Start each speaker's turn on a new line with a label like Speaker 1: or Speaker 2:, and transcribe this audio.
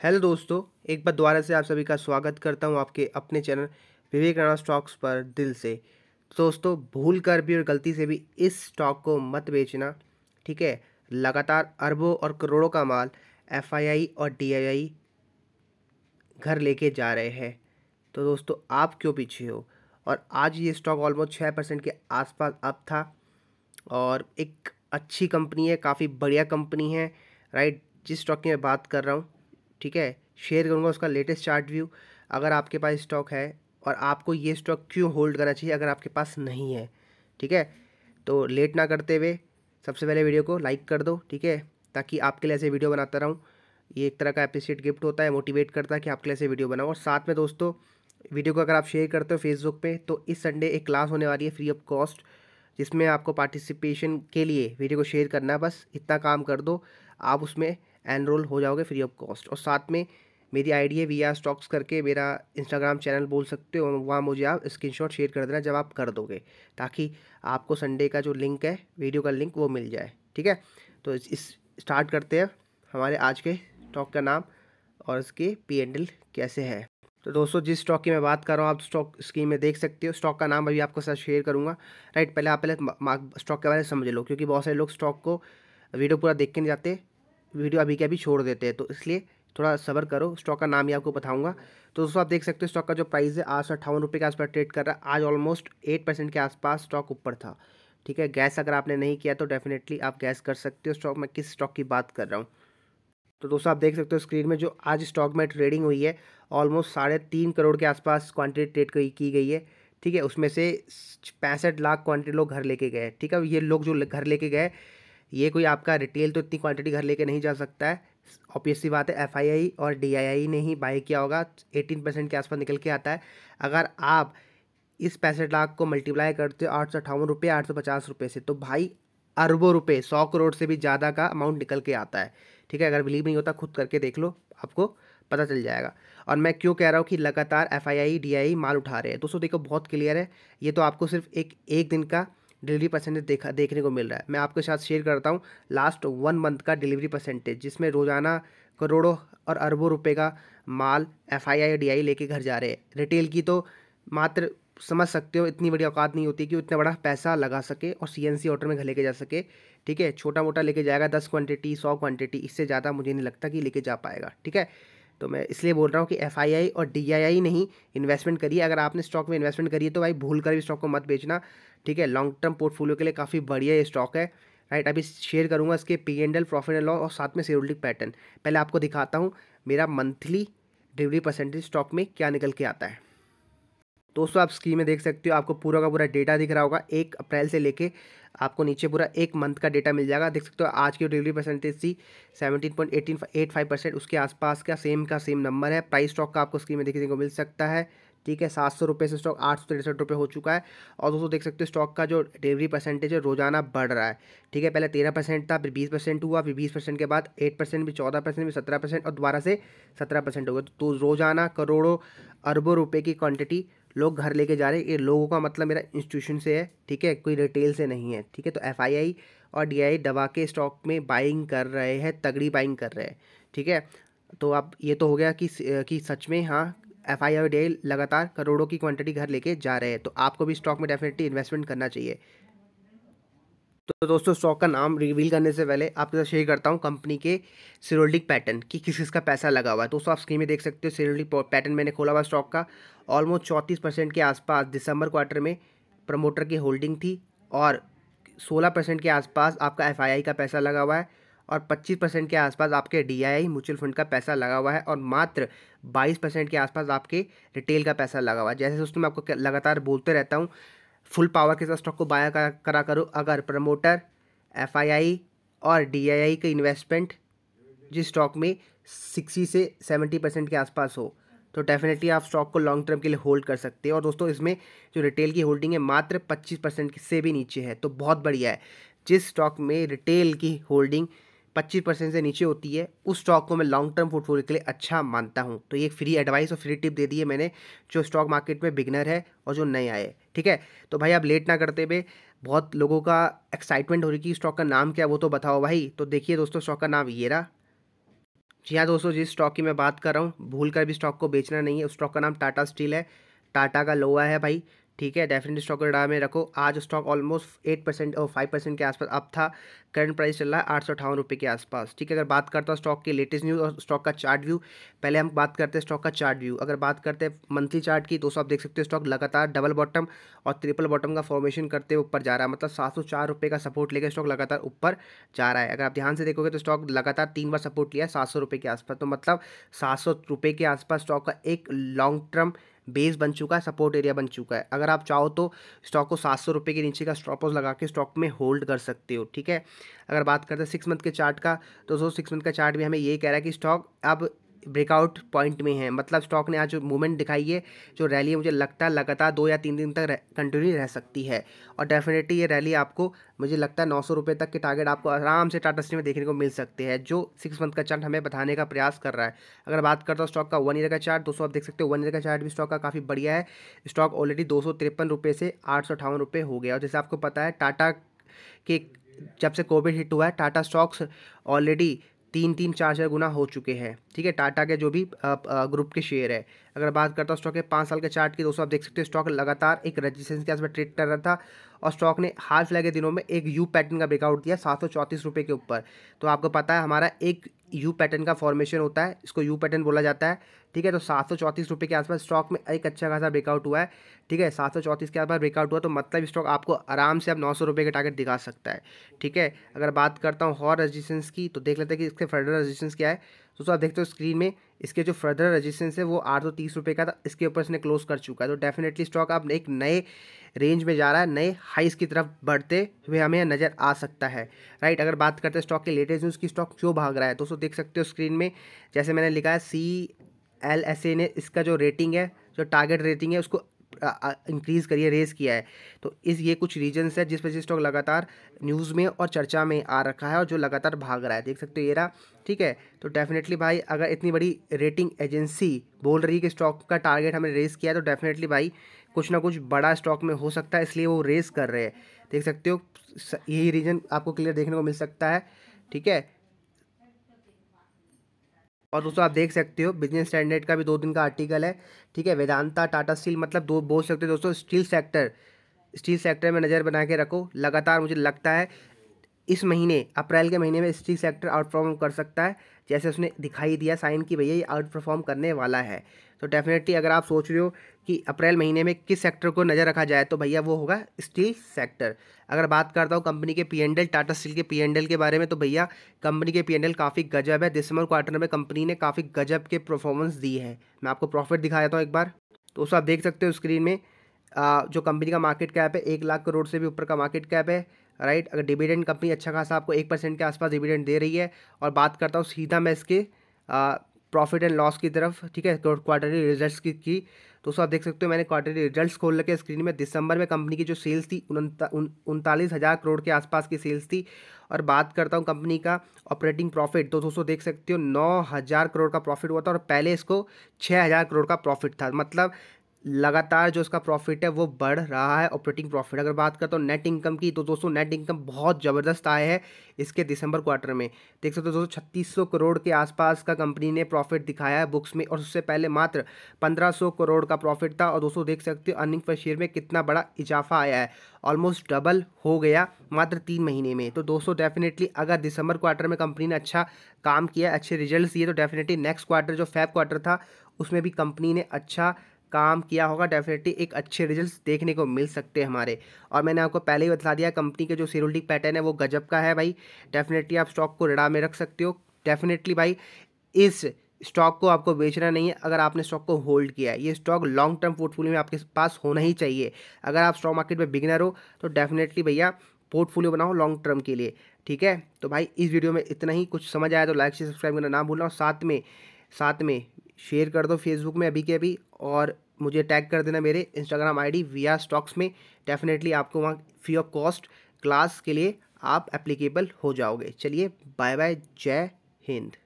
Speaker 1: Hello दोस्तों, एक बार दोबारा से आप सभी का स्वागत करता हूँ आपके अपने चैनल विवेक राणा स्टॉक्स पर दिल से। तो दोस्तों, भूल कर भी और गलती से भी इस स्टॉक को मत बेचना, ठीक है? लगातार अरबों और करोड़ों का माल एफआईआई और डीआईआई घर लेके जा रहे हैं। तो दोस्तों, आप क्यों पीछे हो? और आज ये स्टॉक ऑलमोस्ट छः परसेंट के आसपास अब था और एक अच्छी कंपनी है, काफ़ी बढ़िया कंपनी है राइट जिस स्टॉक की मैं बात कर रहा हूँ ठीक है शेयर करूँगा उसका लेटेस्ट चार्ट व्यू अगर आपके पास स्टॉक है और आपको ये स्टॉक क्यों होल्ड करना चाहिए अगर आपके पास नहीं है, ठीक है? तो लेट ना करते हुए सबसे पहले वीडियो को लाइक कर दो, ठीक है? ताकि आपके लिए ऐसे वीडियो बनाता रहूँ। ये एक तरह का अप्रिशिएट गिफ्ट होता है मोटिवेट करता है कि आपके लिए ऐसे वीडियो बनाओ और साथ में दोस्तों वीडियो को अगर आप शेयर करते हो फेसबुक पे तो इस संडे एक क्लास होने वाली है फ्री ऑफ़ कॉस्ट जिसमें आपको पार्टिसिपेशन के लिए वीडियो को शेयर करना है। बस इतना काम कर दो, आप उसमें एनरोल हो जाओगे फ्री ऑफ़ कॉस्ट। और साथ में मेरी आईडी है वी आर स्टॉक्स करके मेरा इंस्टाग्राम चैनल बोल सकते हो, वहाँ मुझे आप स्क्रीनशॉट शेयर कर देना जब आप कर दोगे, ताकि आपको संडे का जो लिंक है, वीडियो का लिंक वो मिल जाए, ठीक है? तो इस स्टार्ट करते हैं हमारे आज के स्टॉक का नाम और इसके पी एंडल कैसे है। तो दोस्तों, जिस स्टॉक की मैं बात कर रहा हूँ, आप स्टॉक स्कीम में देख सकते हो, स्टॉक का नाम अभी आपको साथ शेयर करूँगा। राइट, पहले आप पहले स्टॉक के बारे में समझ लो, क्योंकि बहुत सारे लोग स्टॉक को वीडियो पूरा देख के नहीं जाते वीडियो अभी के अभी छोड़ देते हैं तो इसलिए थोड़ा सबर करो। स्टॉक का नाम ही आपको बताऊँगा। तो दोस्तों, आप देख सकते हो स्टॉक का जो प्राइस है आठ सौ अट्ठावन रुपये के आसपास ट्रेड कर रहा है। आज ऑलमोस्ट एट परसेंट के आसपास स्टॉक ऊपर था। ठीक है, गैस अगर आपने नहीं किया तो डेफिनेटली आप गैस कर सकते हो स्टॉक में, किस स्टॉक की बात कर रहा हूँ। तो दोस्तों, आप देख सकते हो स्क्रीन में जो आज स्टॉक में ट्रेडिंग हुई है ऑलमोस्ट साढ़े तीन करोड़ के आसपास क्वान्टिटी ट्रेड की गई है। ठीक है, उसमें से पैंसठ लाख क्वान्टिटी लोग घर लेके गए ठीक है, ये लोग जो घर लेके गए ये कोई आपका रिटेल तो इतनी क्वांटिटी घर लेके नहीं जा सकता है। ऑब्वियसली बात है एफआईआई और डीआईआई ने ही बाई किया होगा एटीन परसेंट के आसपास निकल के आता है। अगर आप इस पैंसठ लाख को मल्टीप्लाई करते हो आठ सौ अट्ठावन रुपये, आठ सौ पचास रुपये से तो भाई अरबों रुपये, सौ करोड़ से भी ज़्यादा का अमाउंट निकल के आता है। ठीक है, अगर बिलीव नहीं होता, खुद करके देख लो, आपको पता चल जाएगा। और मैं क्यों कह रहा हूँ कि लगातार F I I D I माल उठा रहे हैं? दोस्तों देखो, बहुत क्लियर है। ये तो आपको सिर्फ़ एक एक दिन का डिलीवरी परसेंटेज देखा, देखने को मिल रहा है। मैं आपके साथ शेयर करता हूँ लास्ट वन मंथ का डिलीवरी परसेंटेज जिसमें रोज़ाना करोड़ों और अरबों रुपए का माल F I I D I लेके घर जा रहे हैं। रिटेल की तो मात्र समझ सकते हो, इतनी बड़ी औकात नहीं होती कि इतना बड़ा पैसा लगा सके और सी एन सी ऑर्डर में घर लेके जा सके। ठीक है छोटा मोटा लेके जाएगा, दस क्वांटिटी सौ क्वांटिटी इससे ज़्यादा मुझे नहीं लगता कि लेके जा पाएगा। ठीक है तो मैं इसलिए बोल रहा हूँ कि एफ़ आई आई और डी आई आई नहीं इन्वेस्टमेंट करिए। अगर आपने स्टॉक में इन्वेस्टमेंट करिए तो भाई भूल कर भी स्टॉक को मत बेचना। ठीक है लॉन्ग टर्म पोर्टफोलियो के लिए काफ़ी बढ़िया ये स्टॉक है। राइट अभी शेयर करूँगा इसके P and L profit and loss और साथ में शेयर पैटर्न पहले आपको दिखाता हूँ मेरा मंथली डिलीवरी परसेंटेज स्टॉक में क्या निकल के आता है। दोस्तों, आप स्क्रीन में देख सकते हो, आपको पूरा का पूरा डेटा दिख रहा होगा। एक अप्रैल से लेके आपको नीचे पूरा एक मंथ का डेटा मिल जाएगा। देख सकते हो, आज की डिलीवरी परसेंटेज थी seventeen point eighteen eight five percent उसके आसपास का सेम का सेम नंबर है। प्राइस स्टॉक का आपको स्क्रीन में देखने को मिल सकता है। ठीक है, सात सौ रुपये से स्टॉक आठ सौ तिरसठ रुपये हो चुका है। और दोस्तों, देख सकते हो स्टॉक का जो डिलीवरी परसेंटेज है, रोज़ाना बढ़ रहा है। ठीक है, पहले तेरह परसेंट था, फिर बीस परसेंट हुआ, फिर बीस परसेंट के बाद एट परसेंट भी चौदह परसेंट भी सत्रह परसेंट और दोबारा से सत्रह परसेंट हो गया। तो रोज़ाना करोड़ों, अरबों रुपये की क्वान्टिटी लोग घर लेके जा रहे हैं। ये लोगों का मतलब मेरा इंस्टीट्यूशन से है, ठीक है, कोई रिटेल से नहीं है, ठीक है। तो एफआईआई और डी दबा के स्टॉक में बाइंग कर रहे हैं, तगड़ी बाइंग कर रहे हैं, ठीक है। तो अब ये तो हो गया कि कि सच में हाँ एफ़ आई डी लगातार करोड़ों की क्वांटिटी घर लेके जा रहे हैं तो आपको भी स्टॉक में डेफिनेटली इन्वेस्टमेंट करना चाहिए। तो दोस्तों स्टॉक का नाम रिवील करने से पहले आपके साथ शेयर करता हूँ कंपनी के सिरोल्डिक पैटर्न कि किस किस का पैसा लगा हुआ है। दोस्तों, आप स्क्रीन में देख सकते हो सिरोल्डिक पैटर्न मैंने खोला हुआ स्टॉक का। ऑलमोस्ट चौंतीस परसेंट के आसपास दिसंबर क्वार्टर में प्रमोटर की होल्डिंग थी और सोलह परसेंट के आसपास आपका एफआईआई का पैसा लगा हुआ है। और 25 परसेंट के आसपास आपके डी आई म्यूचुअल फंड का पैसा लगा हुआ है और मात्र 22 परसेंट के आसपास आपके रिटेल का पैसा लगा हुआ है। जैसे दोस्तों, मैं आपको लगातार बोलते रहता हूँ, फुल पावर के साथ स्टॉक को बाया करा, करो अगर प्रमोटर एफआईआई और डीआईआई का इन्वेस्टमेंट जिस स्टॉक में सिक्सटी से सेवेंटी परसेंट के आसपास हो तो डेफिनेटली आप स्टॉक को लॉन्ग टर्म के लिए होल्ड कर सकते हैं। और दोस्तों, इसमें जो रिटेल की होल्डिंग है, मात्र पच्चीस परसेंट से भी नीचे है तो बहुत बढ़िया है। जिस स्टॉक में रिटेल की होल्डिंग पच्चीस परसेंट से नीचे होती है, उस स्टॉक को मैं लॉन्ग टर्म पोर्टफोलियो के लिए अच्छा मानता हूँ। तो ये फ्री एडवाइस और फ्री टिप दे दी है मैंने, जो स्टॉक मार्केट में बिगनर है और जो नए आए ठीक है? तो भाई आप लेट ना करते हुए, बहुत लोगों का एक्साइटमेंट हो रही कि स्टॉक का नाम क्या वो तो बताओ भाई। तो देखिए दोस्तों स्टॉक का नाम ये रहा जी हाँ दोस्तों, जिस स्टॉक की मैं बात कर रहा हूँ, भूल कर भी स्टॉक को बेचना नहीं है, उस स्टॉक का नाम टाटा स्टील है। टाटा का लोआ है भाई। ठीक है डेफिनेटली स्टॉक को में रखो। आज स्टॉक ऑलमोस्ट एट परसेंट और फाइव परसेंट के आसपास अब था। करंट प्राइस चल रहा है आठ सौ अठावन रुपये के आसपास। ठीक है, अगर बात करता हूँ स्टॉक के लेटेस्ट न्यूज़ और स्टॉक का चार्ट व्यू पहले हम बात करते हैं स्टॉक का चार्ट व्यू अगर बात करते हैं मंथली चार्ट की दोस्तों आप देख सकते हो स्टॉक लगातार डबल बॉटम और ट्रिपल बॉटम का फॉर्मेशन करते हुए ऊपर जा रहा है। मतलब सात सौ चार रुपये का सपोर्ट लेकर स्टॉक लगातार ऊपर जा रहा है। अगर आप ध्यान से देखोगे तो स्टॉक लगातार तीन बार सपोर्ट लिया है सात सौ रुपये के आसपास। तो मतलब सात सौ रुपये के आसपास स्टॉक का एक लॉन्ग टर्म बेस बन चुका है सपोर्ट एरिया बन चुका है। अगर आप चाहो तो स्टॉक को सात सौ रुपये के नीचे का स्टॉप लॉस लगा के स्टॉक में होल्ड कर सकते हो, ठीक है? अगर बात करते हैं सिक्स मंथ के चार्ट का तो दोस्तों सिक्स मंथ का चार्ट भी हमें ये कह रहा है कि स्टॉक अब ब्रेकआउट पॉइंट में है। मतलब स्टॉक ने आज जो मूवमेंट दिखाई है, जो रैली है, मुझे लगता है लगातार दो या तीन दिन तक कंटिन्यू रह सकती है। और डेफिनेटली ये रैली आपको, मुझे लगता है नौ सौ रुपये तक के टारगेट आपको आराम से टाटा स्टील में देखने को मिल सकते हैं, जो सिक्स मंथ का चार्ट हमें बताने का प्रयास कर रहा है। अगर बात करता हूँ स्टॉक का वन ईयर का चार्ट दोस्तों आप देख सकते हो वन ईयर का चार्ट भी स्टॉक का काफ़ी बढ़िया है। स्टॉक ऑलरेडी दो सौ तिरपन रुपये से आठ सौ अठावन रुपये हो गया। और जैसे आपको पता है टाटा के जब से कोविड हिट हुआ है टाटा स्टॉक्स ऑलरेडी तीन तीन चार चार गुना हो चुके हैं। ठीक है, टाटा के जो भी ग्रुप के शेयर है। अगर बात करता हूँ स्टॉक के, पाँच साल के चार्ट की, दोस्तों आप देख सकते हो स्टॉक लगातार एक रजिस्टेंस के आसपास ट्रेड कर रहा था। और स्टॉक ने हाल फ़िलहाल के दिनों में एक यू पैटर्न का ब्रेकआउट दिया सात सौ के ऊपर। तो आपको पता है, हमारा एक यू पैटर्न का फॉर्मेशन होता है, इसको यू पैटर्न बोला जाता है, ठीक है? तो सात सौ चौंतीस रुपये के आसपास स्टॉक में एक अच्छा खासा ब्रेकआउट हुआ है, ठीक है? सात सौ चौंतीस के आसपास ब्रेकआउट हुआ तो मतलब स्टॉक आपको आराम से अब नौ सौ रुपये के टारगेट दिखा सकता है, ठीक है? अगर बात करता हूँ हॉर रजिस्टेंस की तो देख लेते हैं कि इसके फर्दर रजिस्टेंस क्या है। दोस्तों, आप देखते हो स्क्रीन में इसके जो फर्दर रजिस्टेंस है, वो आठ सौ तीस रुपये का था, इसके ऊपर इसने क्लोज कर चुका है। तो डेफिनेटली स्टॉक अब एक नए रेंज में जा रहा है, नए हाइस की तरफ़ बढ़ते हुए हमें नज़र आ सकता है। राइट अगर बात करते हैं स्टॉक के लेटेस्ट न्यूज़ की स्टॉक क्यों भाग रहा है? दोस्तों, देख सकते हो स्क्रीन में, जैसे मैंने लिखा है सी एल एस ए ने इसका जो रेटिंग है, जो टारगेट रेटिंग है, उसको इंक्रीज़ करिए रेज़ किया है। तो इस ये कुछ रीजन्स है जिस वजह से स्टॉक लगातार न्यूज़ में और चर्चा में आ रखा है और जो लगातार भाग रहा है। देख सकते हो ये रहा, ठीक है? तो डेफिनेटली भाई, अगर इतनी बड़ी रेटिंग एजेंसी बोल रही है कि स्टॉक का टारगेट हमें रेज़ किया है तो डेफिनेटली भाई, कुछ ना कुछ बड़ा स्टॉक में हो सकता है, इसलिए वो रेस कर रहे हैं। देख सकते हो यही रीजन आपको क्लियर देखने को मिल सकता है, ठीक है? और दोस्तों आप देख सकते हो बिज़नेस स्टैंडर्ड का भी दो दिन का आर्टिकल है, ठीक है? वेदांता टाटा स्टील मतलब दो, बोल सकते हो दोस्तों स्टील सेक्टर स्टील सेक्टर में नज़र बना के रखो। लगातार मुझे लगता है, इस महीने, अप्रैल के महीने में स्टील सेक्टर आउट परफॉर्म कर सकता है। जैसे उसने दिखाई दिया साइन कि, भैया, ये आउट परफॉर्म करने वाला है। तो डेफिनेटली अगर आप सोच रहे हो कि अप्रैल महीने में किस सेक्टर को नज़र रखा जाए तो भैया वो होगा स्टील सेक्टर अगर बात करता हूँ कंपनी के P and L Tata steel के पी एंडल के बारे में तो भैया कंपनी के पी एंडल काफ़ी गजब है। दिसंबर क्वार्टर में कंपनी ने काफ़ी गजब के परफॉर्मेंस दी है। मैं आपको प्रॉफिट दिखा देता हूँ एक बार। तो उसको आप देख सकते हो स्क्रीन में। जो कंपनी का मार्केट कैप है, एक लाख करोड़ से भी ऊपर का मार्केट कैप है राइट अगर डिविडेंड कंपनी अच्छा खासा आपको एक परसेंट के आसपास डिविडेंड दे रही है, और बात करता हूँ सीधा मैं इसके प्रॉफिट एंड लॉस की तरफ़ ठीक है क्वार्टरली रिजल्ट्स की, की। तो आप देख सकते हो मैंने क्वार्टरली रिजल्ट्स खोल रखे स्क्रीन में। दिसंबर में कंपनी की जो सेल्स थी उनतालीस हज़ार करोड़ के आसपास की सेल्स थी। और बात करता हूँ कंपनी का ऑपरेटिंग प्रॉफिट तो दोस्तों देख सकते हो नौ हज़ार करोड़ का प्रॉफिट हुआ था और पहले इसको छः हज़ार करोड़ का प्रॉफिट था। मतलब लगातार जो उसका प्रॉफिट है, वो बढ़ रहा है ऑपरेटिंग प्रॉफिट अगर बात करता हूँ नेट इनकम की तो दोस्तों नेट इनकम बहुत ज़बरदस्त आया है इसके दिसंबर क्वार्टर में। देख सकते हो दोस्तों, छत्तीस सौ करोड़ के आसपास का कंपनी ने प्रॉफिट दिखाया है बुक्स में, और उससे पहले मात्र पंद्रह सौ करोड़ का प्रॉफिट था। और दोस्तों देख सकते हो अर्निंग पर शेयर में कितना बड़ा इजाफा आया है। ऑलमोस्ट डबल हो गया मात्र तीन महीने में। तो दोस्तों डेफिनेटली अगर दिसंबर क्वार्टर में कंपनी ने अच्छा काम किया, अच्छे रिज़ल्ट दिए तो डेफिनेटली नेक्स्ट क्वार्टर जो फैब क्वार्टर था, उसमें भी कंपनी ने अच्छा काम किया होगा डेफिनेटली एक अच्छे रिजल्ट्स देखने को मिल सकते हैं हमारे। और मैंने आपको पहले ही बता दिया कंपनी के जो सीरोल्टिक पैटर्न है, वो गजब का है भाई। डेफिनेटली आप स्टॉक को रिड़ा में रख सकते हो। डेफिनेटली भाई, इस स्टॉक को आपको बेचना नहीं है, अगर आपने स्टॉक को होल्ड किया है। ये स्टॉक लॉन्ग टर्म पोर्टफोलियो में आपके पास होना ही चाहिए। अगर आप स्टॉक मार्केट में बिगनर हो तो डेफिनेटली भैया पोर्टफोलियो बनाओ लॉन्ग टर्म के लिए। ठीक है? तो भाई, इस वीडियो में इतना ही। कुछ समझ आया तो लाइक से सब्सक्राइब करना ना भूलना। और साथ में साथ में शेयर कर दो फेसबुक में अभी के अभी और मुझे टैग कर देना मेरे इंस्टाग्राम आईडी वी स्टॉक्स में। डेफिनेटली आपको वहाँ फ्री ऑफ़ कॉस्ट क्लास के लिए आप एप्लीकेबल हो जाओगे। चलिए बाय बाय जय हिंद।